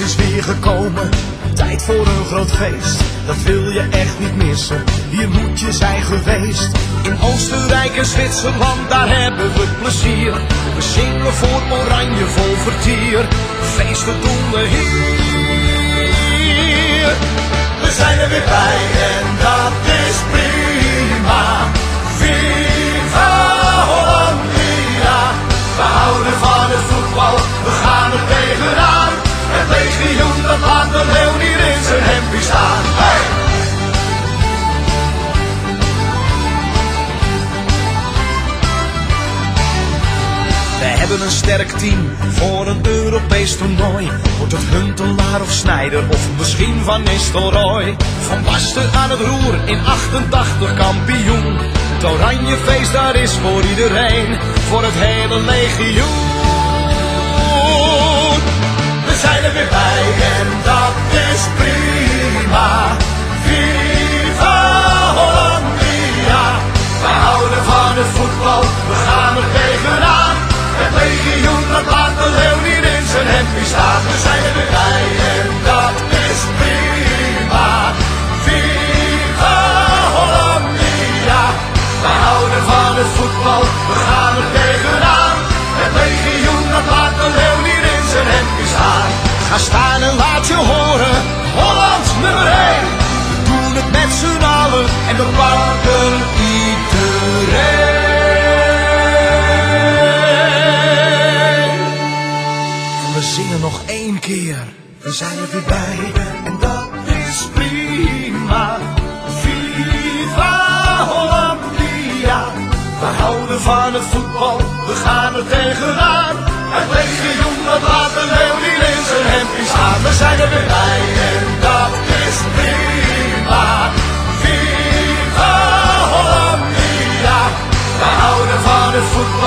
is weer gekomen. Tijd voor een groot feest, dat wil je echt niet missen. Hier moet je zijn geweest. In Oostenrijk en Zwitserland, daar hebben we plezier. We zingen voor oranje vol vertier. Feesten doen we hier. Leeuw niet in zijn hempie staan. Hey! We hebben een sterk team voor een Europees toernooi. Wordt het Huntelaar of Snijder of misschien Van Nistelrooy. Van Basten aan het roer in 88 kampioen. Het Oranjefeest daar is voor iedereen, voor het hele legioen. We zijn er weer bij en dat staan. Ga staan en laat je horen, Holland nummer 1. We doen het met z'n allen en we pakken iedereen. En we zingen nog één keer. We zijn er weer bij en dat is prima. Viva Hollandia. We houden van het voetbal, we gaan er tegenaan. ווען